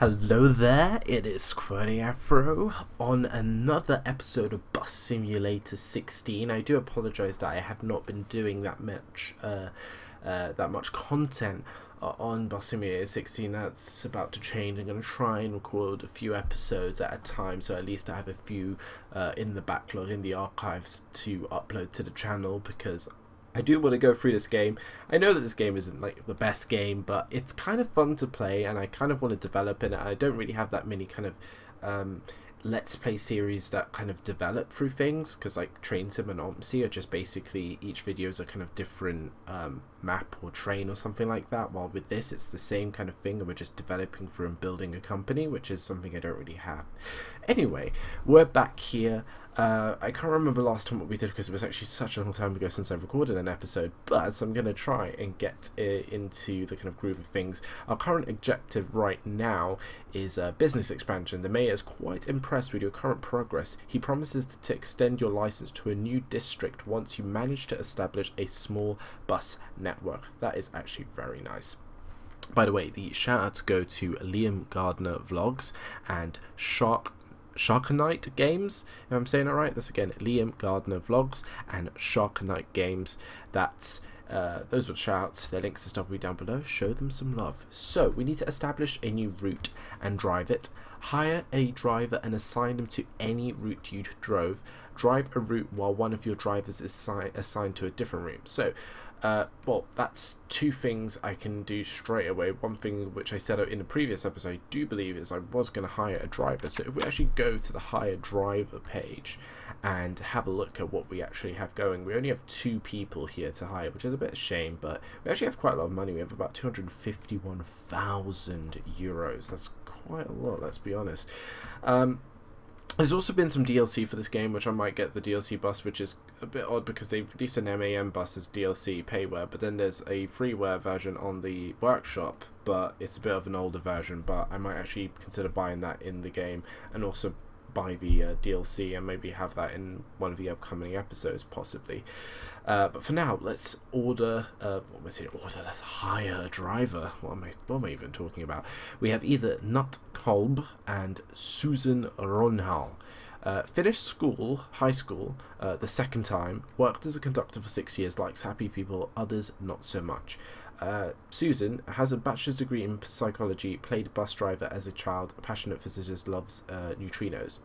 Hello there, it is Qwerty Afro on another episode of Bus Simulator 16. I do apologise that I have not been doing that much, uh, uh, that much content uh, on Bus Simulator 16. That's about to change. I'm going to try and record a few episodes at a time, so at least I have a few uh, in the backlog in the archives to upload to the channel because I do want to go through this game. I know that this game isn't like the best game, but it's kind of fun to play, and I kind of want to develop in it. I don't really have that many kind of um, let's play series that kind of develop through things, because like Train Sim and OMSI are just basically each video is a kind of different um, map or train or something like that. While with this, it's the same kind of thing, and we're just developing through and building a company, which is something I don't really have. Anyway, we're back here. Uh, I can't remember last time what we did because it was actually such a long time ago since I've recorded an episode, but I'm going to try and get uh, into the kind of groove of things. Our current objective right now is uh, business expansion. The mayor is quite impressed with your current progress. He promises to extend your license to a new district once you manage to establish a small bus network. That is actually very nice. By the way, the shout outs go to Liam Gardner Vlogs and Shark Sharkinite Games, if I'm saying it right. That's again Liam Gardner Vlogs and Sharkinite Games. That's uh, those were shouts. Their links to stuff will be down below. Show them some love. So we need to establish a new route and drive it. Hire a driver and assign them to any route you drove. Drive a route while one of your drivers is assigned to a different route. So uh, well, that's two things I can do straight away. One thing which I said in the previous episode, I do believe is I was going to hire a driver. So if we actually go to the hire driver page and have a look at what we actually have going, we only have two people here to hire, which is a bit of a shame, but we actually have quite a lot of money. We have about 251,000 euros. That's quite a lot, let's be honest. Um, there's also been some DLC for this game, which I might get the DLC bus, which is a bit odd because they've released an MAN bus as DLC payware, but then there's a freeware version on the workshop, but it's a bit of an older version, but I might actually consider buying that in the game. And also buy the uh, DLC and maybe have that in one of the upcoming episodes, possibly. Uh, but for now, let's order. Uh, what am I saying? Order. Let's hire a driver. What am I? What am I even talking about? We have either Nut Kolb and Susan Ronhal. Uh, finished school, high school, uh, the second time. Worked as a conductor for six years. Likes happy people. Others not so much. Uh, Susan has a bachelor's degree in psychology. Played bus driver as a child. Passionate physicist. Loves uh, neutrinos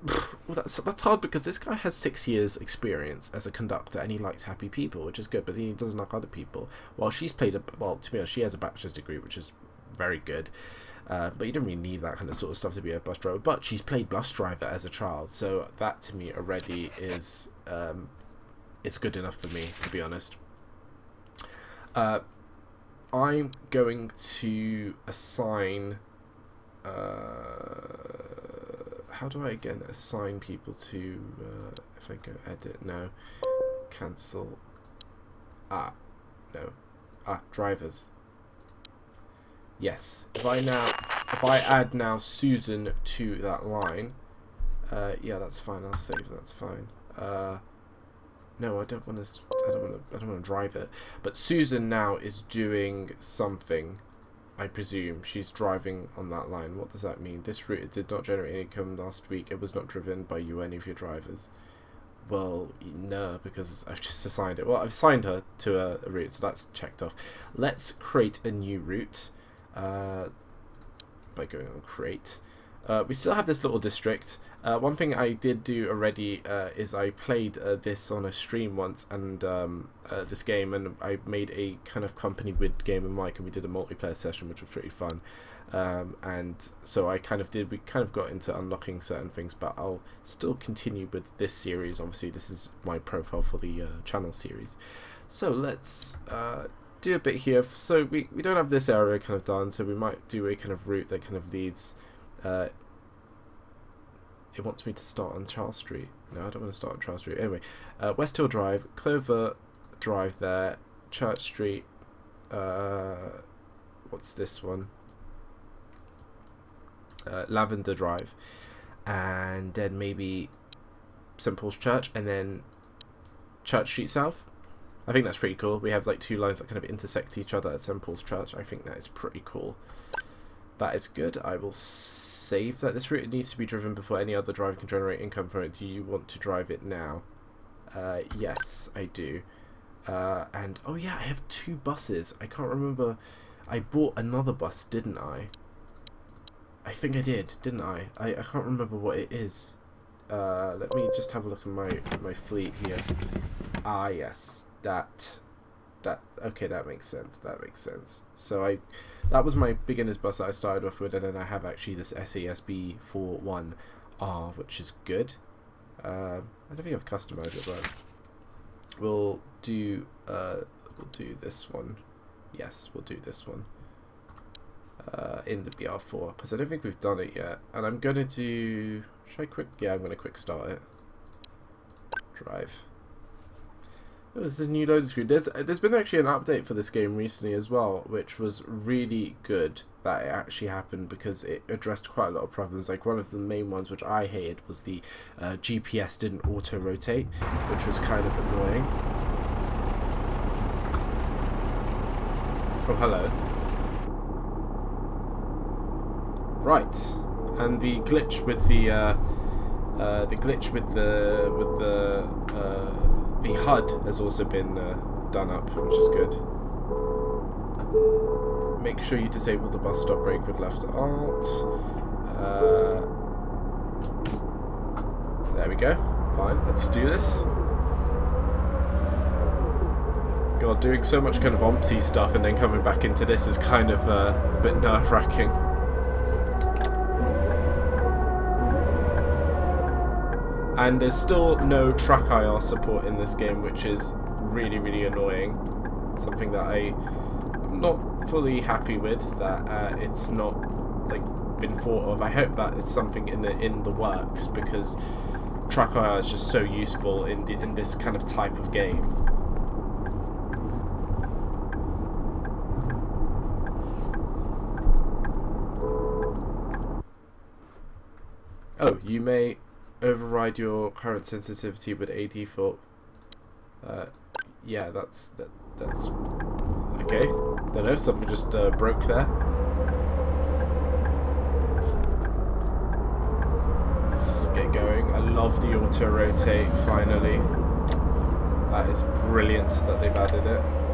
well, that's that's hard because this guy has six years experience as a conductor and he likes happy people, which is good, but he doesn't like other people. While she's played a well, to be honest, she has a bachelor's degree, which is very good. Uh, but you don't really need that kind of sort of stuff to be a bus driver. But she's played bus driver as a child, so that to me already is um, is good enough for me, to be honest. Uh, I'm going to assign. Uh, how do I again assign people to, uh, if I go edit, now, cancel, ah, no, ah, drivers. Yes, if I now, if I add now Susan to that line, uh, yeah, that's fine, I'll save, that's fine. Uh, no, I don't want to, I don't want to, I don't want to drive it. But Susan now is doing something I presume she's driving on that line. What does that mean? This route did not generate income last week. It was not driven by you, any of your drivers. Well, no, because I've just assigned it. Well, I've assigned her to a, a route, so that's checked off. Let's create a new route uh, by going on create. Uh, we still have this little district. Uh, one thing I did do already uh, is I played uh, this on a stream once, and um, uh, this game, and I made a kind of company with Gamer Mike, and we did a multiplayer session, which was pretty fun. Um, and so I kind of did. We kind of got into unlocking certain things, but I'll still continue with this series. Obviously, this is my profile for the uh, channel series. So let's do a bit here. So we we don't have this area kind of done, so we might do a kind of route that kind of leads uh, it wants me to start on Charles Street. No, I don't want to start on Charles Street. Anyway, uh, West Hill Drive, Clover Drive there, Church Street. Uh, what's this one? Uh, Lavender Drive, and then maybe St Paul's Church, and then Church Street South. I think that's pretty cool. We have like two lines that kind of intersect each other at St Paul's Church. I think that is pretty cool. that is good. I will save that. This route needs to be driven before any other driver can generate income from it. Do you want to drive it now? Uh, yes, I do. Uh, and, oh yeah, I have two buses. I can't remember. I bought another bus, didn't I? I think I did, didn't I? I, I can't remember what it is. Uh, let me just have a look at my, my fleet here. Ah, yes. That that okay that makes sense that makes sense. So i that was my beginner's bus that i started off with and then i have actually this sasb 41r which is good. Uh, i don't think i've customized it but we'll do uh, we'll do this one. Yes we'll do this one. Uh, in the br4 because i don't think we've done it yet and i'm gonna do should i quick yeah i'm gonna quick start it. Drive there's a new loading screen. There's there's been actually an update for this game recently as well, which was really good that it actually happened because it addressed quite a lot of problems. Like one of the main ones which I hated was the uh, GPS didn't auto rotate, which was kind of annoying. Oh hello. Right, and the glitch with the uh, uh, the glitch with the with the uh, the HUD has also been uh, done up, which is good. Make sure you disable the bus stop brake with left alt. Uh, there we go. Fine, let's do this. God, doing so much kind of OMSI stuff and then coming back into this is kind of uh, a bit nerve-wracking. And there's still no track IR support in this game, which is really, really annoying. Something that I am not fully happy with, that uh, it's not like been thought of. I hope that it's something in the in the works because track IR is just so useful in the, in this kind of type of game. Oh, you may override your current sensitivity with a default. Uh, yeah, that's that. That's okay. Don't know. Something just uh, broke there. Let's get going. I love the auto rotate. Finally, that is brilliant that they've added it.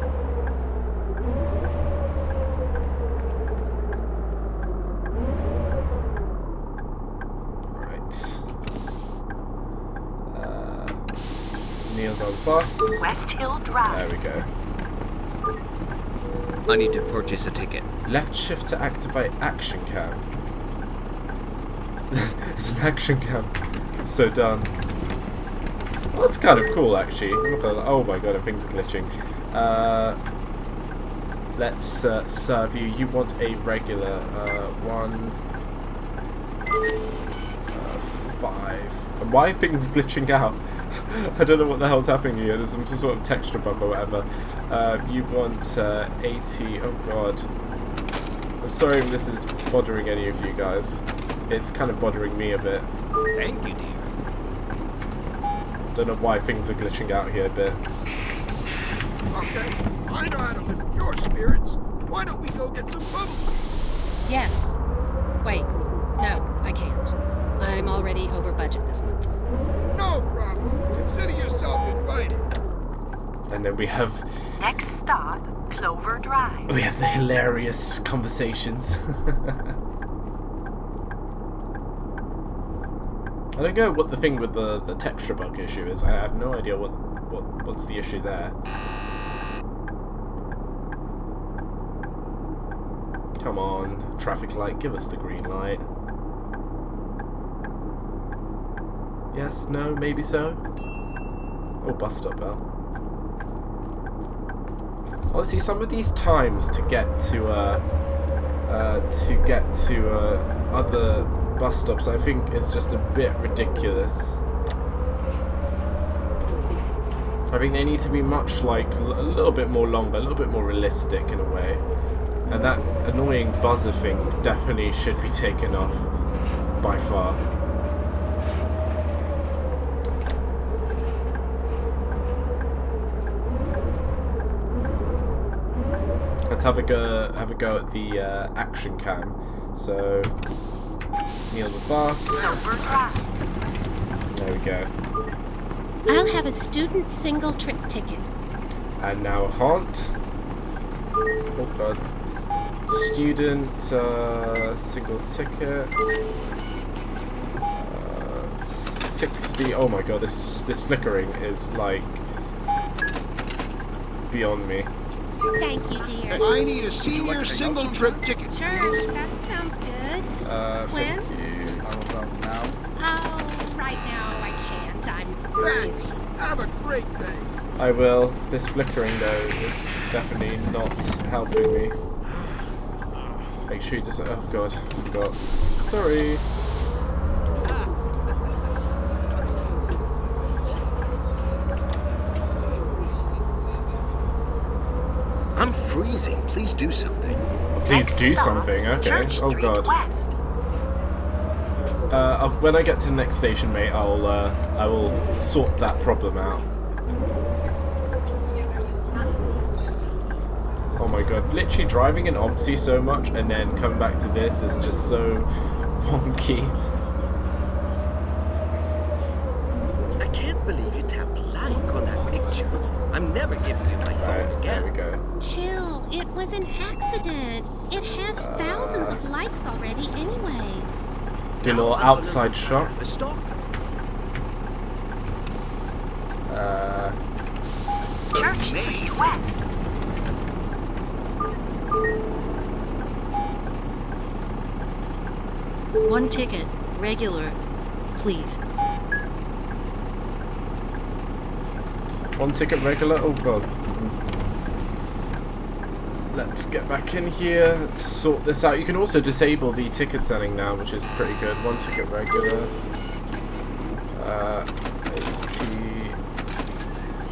Bus. West Hill Drive. There we go. I need to purchase a ticket. Left shift to activate action cam. it's an action cam. So done. Well, that's kind of cool, actually. Oh my god, things are glitching. Uh, let's uh, serve you. You want a regular uh, one, five. And why are things glitching out? I don't know what the hell's happening here. There's some sort of texture bug or whatever. Uh, you want uh, 80. Oh god. I'm sorry if this is bothering any of you guys. It's kind of bothering me a bit. Thank you, dear. Don't know why things are glitching out here a bit. Okay, I know how to lift your spirits. Why don't we go get some bubbles? Yes. Wait. No, I can't. I'm already over budget this month. No problem. Consider yourself invited. And then we have... Next stop, Clover Drive. We have the hilarious conversations. I don't know what the thing with the, the texture bug issue is. I have no idea what, what what's the issue there. Come on, traffic light, give us the green light. Yes, no, maybe so. Or bus stop bell. Honestly, some of these times to get to uh, uh, to get to uh, other bus stops, I think is just a bit ridiculous. I think they need to be much like a little bit more longer, a little bit more realistic in a way. And that annoying buzzer thing definitely should be taken off by far. Have a go. Have a go at the uh, action cam. So, Neil the bus. There we go. I'll have a student single trip ticket. And now a haunt. Oh god. Student uh, single ticket. Uh, 60. Oh my god, this this flickering is like beyond me. Thank you, dear. I need a senior single trip ticket. Sure, that sounds good. Uh, When? thank. How about now? Oh, right now I can't. I'm Thanks. busy. Have a great day. I will. This flickering though is definitely not helping me. Make sure you just. Oh god, I forgot. Sorry. I'm freezing. Please do something. Please Next do stop, something. Okay. Church Oh Street god. West. Uh, when I get to the next station, mate, I'll uh, I will sort that problem out. Oh my god, literally driving in Omsi so much and then coming back to this is just so wonky. I can't believe you tapped like on that picture. I'm never giving you my phone Right, there we again. go. Chill. It was an accident. It has thousands of likes already, anyways. Do a little outside shot. like a stalker. Uh, Church Amazing. West. One ticket, regular, please. One ticket regular. Oh god. Let's get back in here. Let's sort this out. You can also disable the ticket setting now, which is pretty good. One ticket regular. Uh, 80.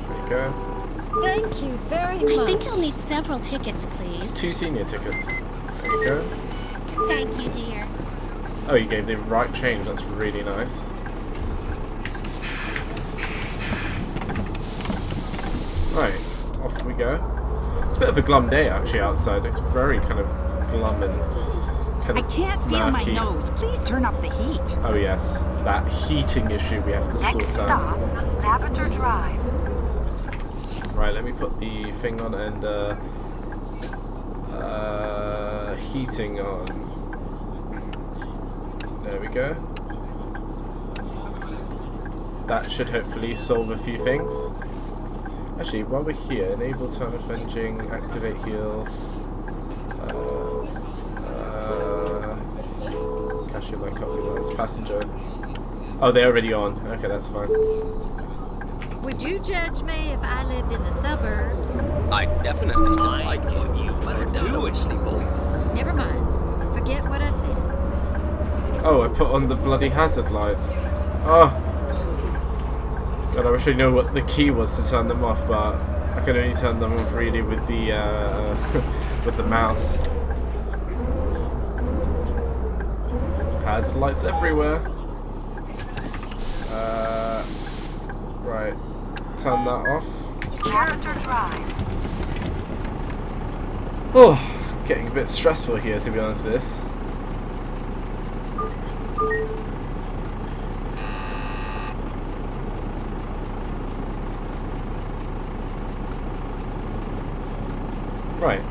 There you go. Thank you very much. I think I'll need several tickets, please. Two senior tickets. There you go. Thank you, dear. Oh, you gave the right change. That's really nice. Right, off we go. It's a bit of a glum day actually outside. It's very kind of glum and kind of I can't feel my nose. Please turn up the heat. Oh yes, that heating issue we have to Next sort stop, out. Lavender Drive. Right, let me put the thing on and uh, uh, heating on. There we go. That should hopefully solve a few things. Actually, while we're here, enable turn of avenging, activate heal. Uh, uh, cashier my compliments, passenger. Oh, they're already on. Okay, that's fine. Would you judge me if I lived in the suburbs? I definitely still like you. You better do it, sleepover. Never mind. Forget what I said. Oh, I put on the bloody hazard lights. Oh. God, I wish I knew what the key was to turn them off, but I can only turn them off really with the uh, with the mouse. Hazard lights everywhere. Uh, right, turn that off. Lavender Drive. Oh, getting a bit stressful here to be honest. This. Right,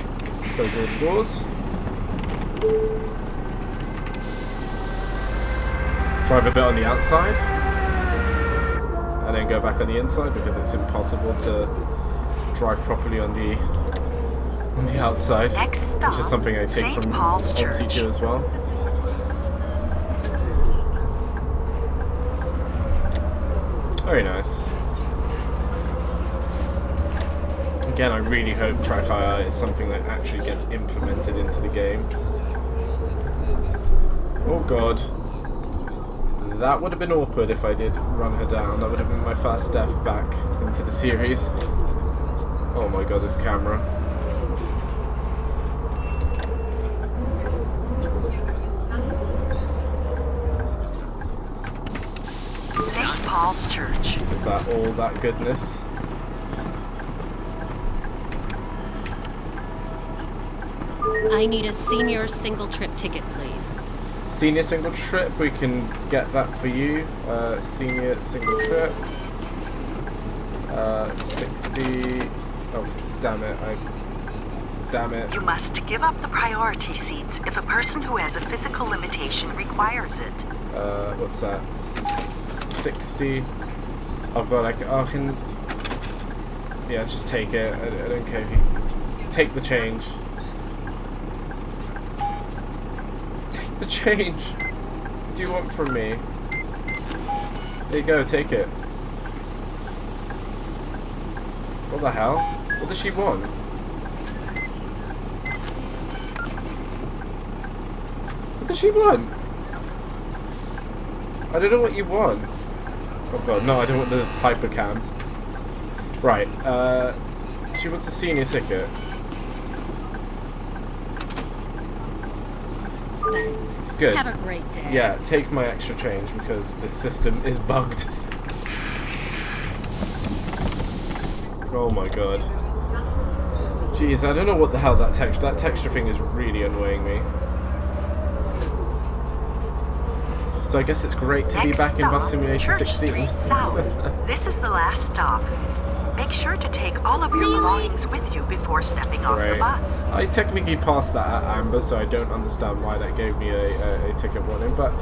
close all the doors. Drive a bit on the outside. And then go back on the inside because it's impossible to drive properly on the on the outside. Stop, Which is something I take St. from Paul's OMSI 2 as well. Very nice. Again, I really hope track IR is something that actually gets implemented into the game. Oh god. That would have been awkward if I did run her down. That would have been my first death back into the series. Oh my god, this camera. St. Paul's Church. With that all that goodness. I need a senior single trip ticket, please. Senior single trip, we can get that for you. Uh, senior single trip. Uh, 60. Oh, damn it. I. Damn it. You must give up the priority seats if a person who has a physical limitation requires it. Uh, what's that? S- 60. I've got like, Oh, I can yeah, just take it. I, I don't care if you. Take the change. Take the change! Do you want from me? There you go, take it. What the hell? What does she want? What does she want? I don't know what you want. Oh god, no, I don't want the Piper cam. Right, uh, she wants a senior ticket. Thanks. Good. Have a great day. Yeah, take my extra change because the system is bugged. Oh my god. Jeez, I don't know what the hell that text that texture thing is really annoying me. So I guess it's great to be Next back in Bus Simulation Church 16. South. this is the last stop. Make sure to take all of your Really? belongings with you before stepping off the bus. I technically passed that at Amber, so I don't understand why that gave me a, a, a ticket warning, but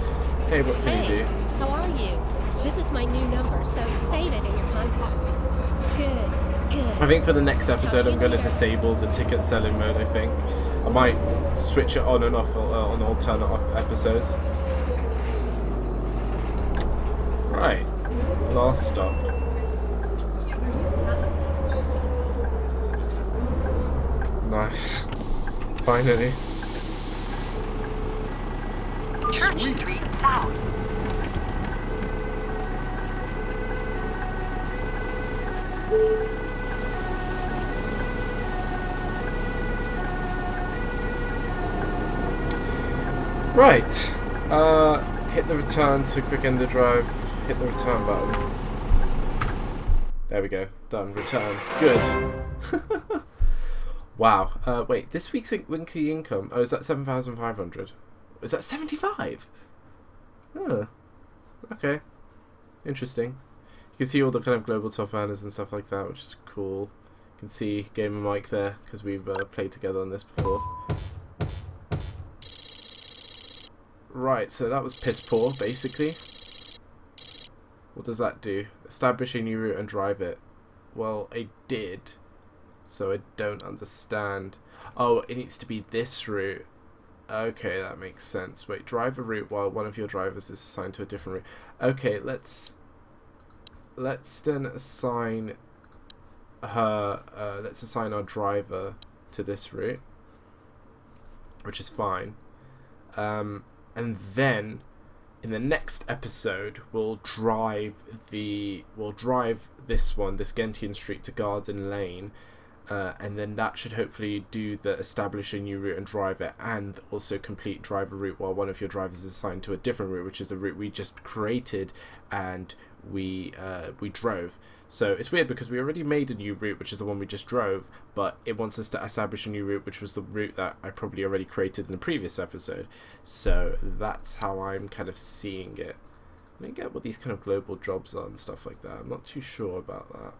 hey, what can you Hey, do? how are you? This is my new number, so save it in your contacts. Good, good. I think for the next episode, I'm going to disable the ticket selling mode. I think I might switch it on and off uh, on alternate episodes. Right, last stop. Nice. Finally. Church Street South. Right. Uh, hit the return to quick end the drive. Hit the return button. There we go. Done. Return. Good. Wow. Uh, wait. This week's weekly income. Oh, is that seven thousand five hundred? Is that seventy-five? Oh. Okay. Interesting. You can see all the kind of global top earners and stuff like that, which is cool. You can see Gamer Mike there because we've uh, played together on this before. Right, so that was piss poor, basically. What does that do? Establish a new route and drive it. Well, I did. So I don't understand. Oh, it needs to be this route. Okay, that makes sense. Wait, drive a route while one of your drivers is assigned to a different route. Okay, let's... Let's then assign her... Uh, let's assign our driver to this route. Which is fine. Um, and then in the next episode we'll drive the we'll drive this one this Gentian Street to Garden Lane uh, and then that should hopefully do the establish a new route and drive it and also complete driver route while one of your drivers is assigned to a different route which is the route we just created and we uh, we drove so it's weird because we already made a new route, which is the one we just drove, but it wants us to establish a new route, which was the route that I probably already created in the previous episode. So that's how I'm kind of seeing it. Let me get what these kind of global jobs are and stuff like that. I'm not too sure about that.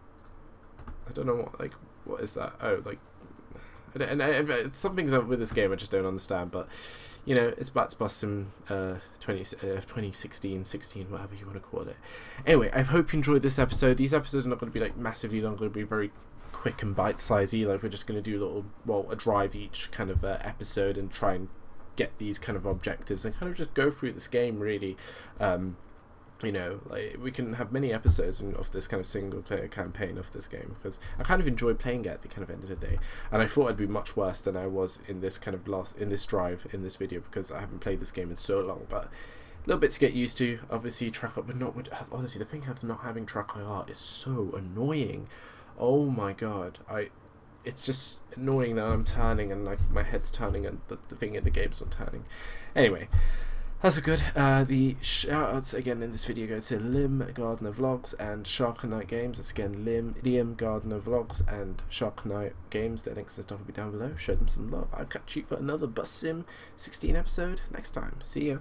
I don't know what, like, what is that? Oh, like, and, and, some things with this game I just don't understand, but you know, it's Bats Bussim uh, 20, uh, 2016, 16, whatever you want to call it. Anyway, I hope you enjoyed this episode. These episodes are not going to be like massively long, they're going to be very quick and bite sized. Like, we're just going to do a little, well, a drive each kind of uh, episode and try and get these kind of objectives and kind of just go through this game really. Um, you know, like we can have many episodes of this kind of single player campaign of this game because I kind of enjoy playing it at the kind of end of the day, and I thought I'd be much worse than I was in this kind of last in this drive in this video because I haven't played this game in so long. But a little bit to get used to. Obviously, track up, but not with honestly the thing of not having track IR is so annoying. Oh my god, I. It's just annoying that I'm turning and like my head's turning and the, the thing in the game's not turning. Anyway, That's good. Uh, the shoutouts again in this video go to Lim Gardner Vlogs and Sharkinite Games. That's again Lim, Liam Gardner Vlogs and Sharkinite Games. Their links the top will be down below. Show them some love. I'll catch you for another Bus Sim 16 episode next time. See ya.